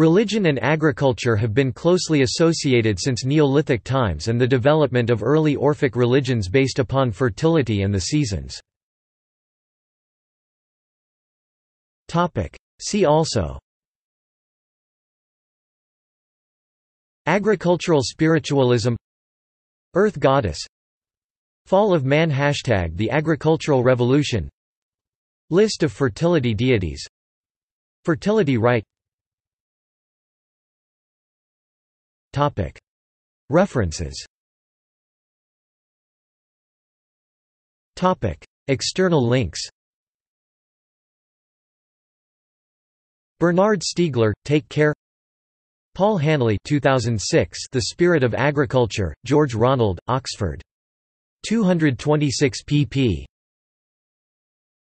Religion and agriculture have been closely associated since Neolithic times and the development of early Orphic religions based upon fertility and the seasons. See also Agricultural spiritualism Earth goddess Fall of man Hashtag The agricultural revolution List of fertility deities Fertility rite References. External links. Bernard Stiegler, Take Care. Paul Hanley 2006 The Spirit of Agriculture, George Ronald, Oxford. 226 pp.